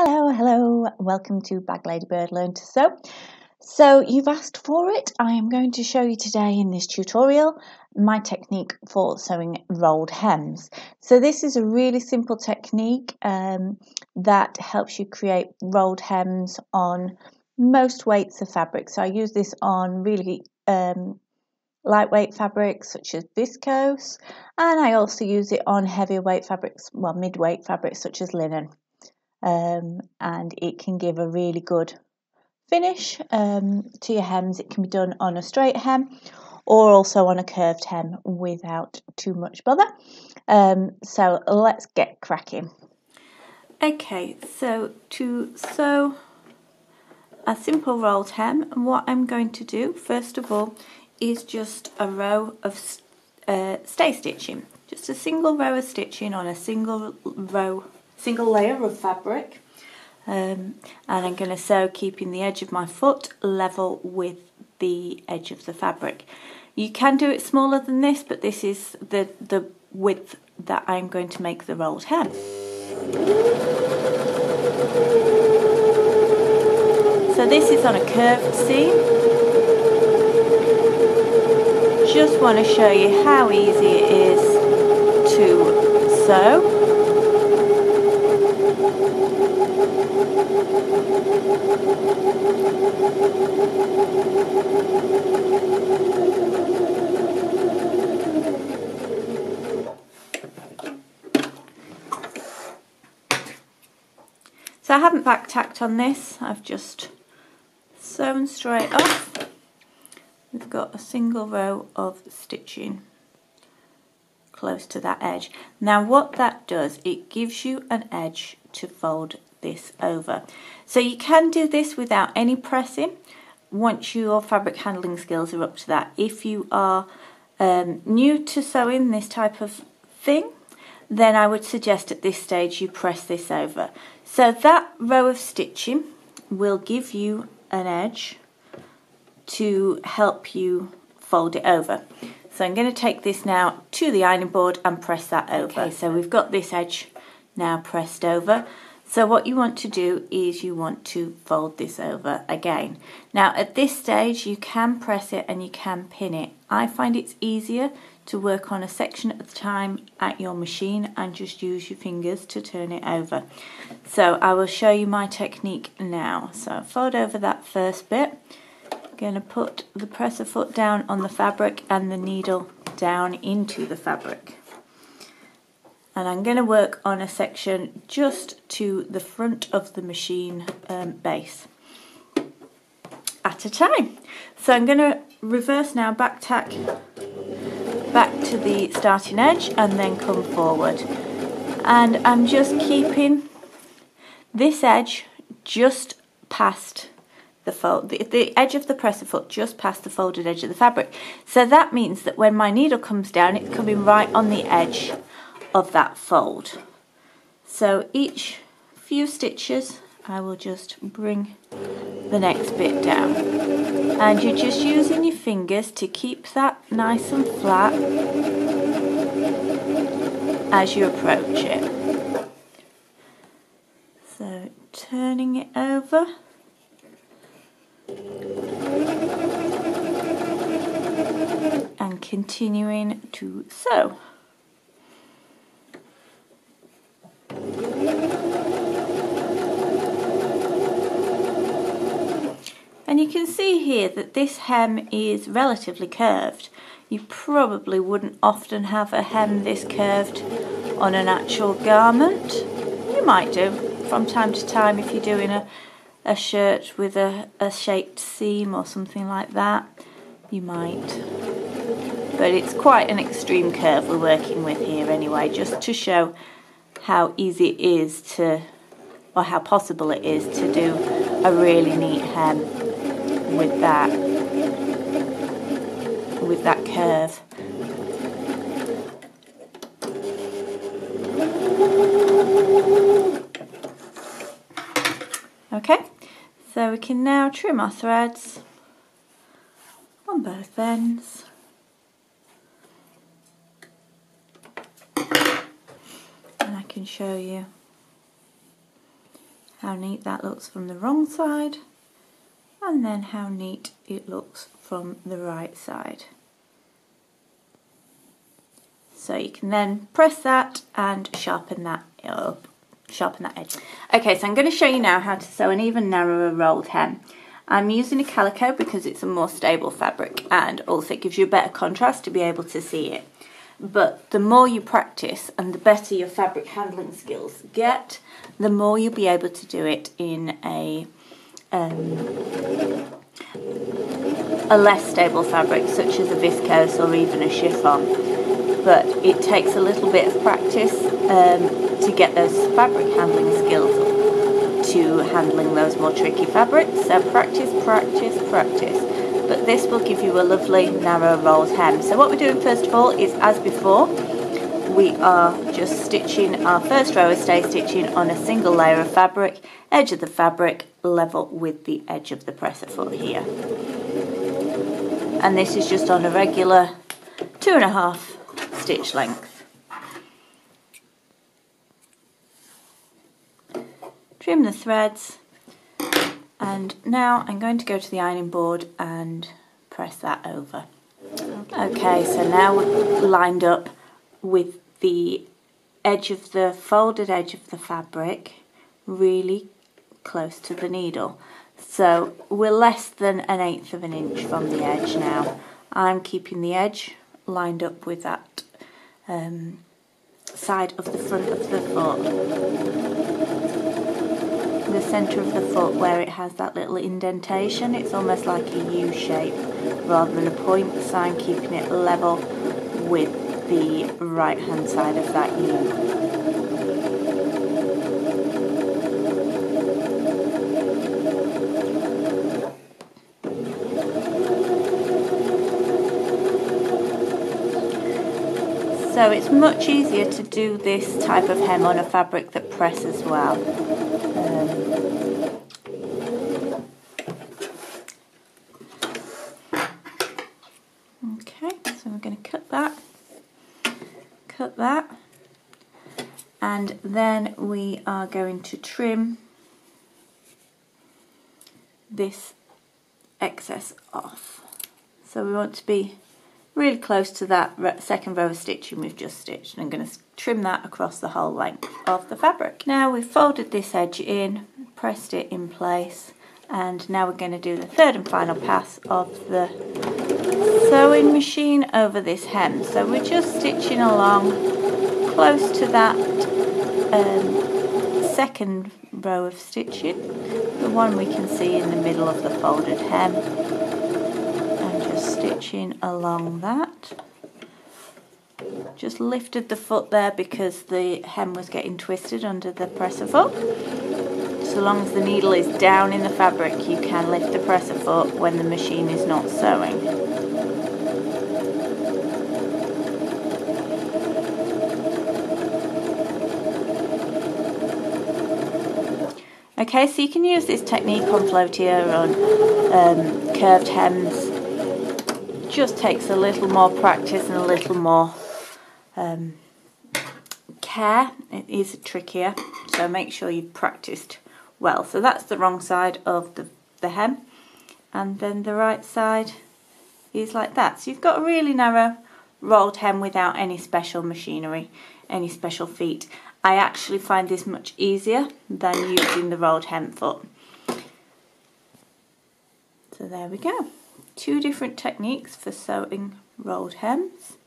Hello, hello, welcome to Bag Ladybird Learn to Sew. So you've asked for it. I am going to show you today in this tutorial my technique for sewing rolled hems. So this is a really simple technique um, that helps you create rolled hems on most weights of fabric. So I use this on really um, lightweight fabrics such as viscose and I also use it on heavier weight fabrics, well mid-weight fabrics such as linen um, and it can give a really good finish um, to your hems. It can be done on a straight hem or also on a curved hem without too much bother. Um, so let's get cracking. Okay, so to sew a simple rolled hem, what I'm going to do first of all is just a row of uh, stay stitching. Just a single row of stitching on a single row single layer of fabric um, and I'm going to sew keeping the edge of my foot level with the edge of the fabric. You can do it smaller than this but this is the, the width that I'm going to make the rolled hem. So this is on a curved seam. Just want to show you how easy it is to sew. So I haven't back tacked on this, I've just sewn straight off. We've got a single row of stitching close to that edge. Now what that does, it gives you an edge to fold this over. So you can do this without any pressing once your fabric handling skills are up to that. If you are um, new to sewing this type of thing, then I would suggest at this stage you press this over. So that row of stitching will give you an edge to help you fold it over. So I'm going to take this now to the ironing board and press that over. Okay, so we've got this edge now pressed over. So what you want to do is you want to fold this over again. Now at this stage you can press it and you can pin it. I find it's easier to work on a section at a time at your machine and just use your fingers to turn it over. So I will show you my technique now. So fold over that first bit. I'm going to put the presser foot down on the fabric and the needle down into the fabric and I'm going to work on a section just to the front of the machine um, base at a time. So I'm going to reverse now, back tack to the starting edge and then come forward. And I'm just keeping this edge just past the fold, the, the edge of the presser foot just past the folded edge of the fabric. So that means that when my needle comes down, it's coming right on the edge of that fold. So each few stitches I will just bring the next bit down and you're just using your fingers to keep that nice and flat as you approach it. So turning it over and continuing to sew. And you can see here that this hem is relatively curved. You probably wouldn't often have a hem this curved on an actual garment. You might do from time to time if you're doing a, a shirt with a, a shaped seam or something like that. You might. But it's quite an extreme curve we're working with here anyway, just to show how easy it is to, or how possible it is to do a really neat hem with that, with that curve. Okay, so we can now trim our threads on both ends. And I can show you how neat that looks from the wrong side and then how neat it looks from the right side. So you can then press that and sharpen that up, sharpen that edge. Okay, so I'm going to show you now how to sew an even narrower rolled hem. I'm using a calico because it's a more stable fabric and also it gives you a better contrast to be able to see it. But the more you practice and the better your fabric handling skills get, the more you'll be able to do it in a um, a less stable fabric such as a viscose or even a chiffon but it takes a little bit of practice um, to get those fabric handling skills to handling those more tricky fabrics. So practice, practice, practice. But this will give you a lovely narrow rolled hem. So what we're doing first of all is as before, we are just stitching our first row of stay stitching on a single layer of fabric, edge of the fabric level with the edge of the presser foot here. And this is just on a regular two and a half stitch length. Trim the threads and now I'm going to go to the ironing board and press that over. Okay, so now we're lined up with the edge of the folded edge of the fabric really close to the needle. So we're less than an eighth of an inch from the edge now. I'm keeping the edge lined up with that um, side of the front of the foot. The centre of the foot where it has that little indentation, it's almost like a U shape rather than a point, so I'm keeping it level with the right hand side of that U. So it's much easier to do this type of hem on a fabric that presses well. Um, okay, so we're going to cut that, cut that, and then we are going to trim this excess off. So we want to be really close to that second row of stitching we've just stitched and I'm going to trim that across the whole length of the fabric. Now we've folded this edge in, pressed it in place and now we're going to do the third and final pass of the sewing machine over this hem. So we're just stitching along close to that um, second row of stitching, the one we can see in the middle of the folded hem along that. Just lifted the foot there because the hem was getting twisted under the presser foot. So long as the needle is down in the fabric, you can lift the presser foot when the machine is not sewing. Okay, so you can use this technique on floatier, on um, curved hems, just takes a little more practice and a little more um, care. It is trickier, so make sure you've practiced well. So that's the wrong side of the, the hem, and then the right side is like that. So you've got a really narrow rolled hem without any special machinery, any special feet. I actually find this much easier than using the rolled hem foot. So there we go two different techniques for sewing rolled hems.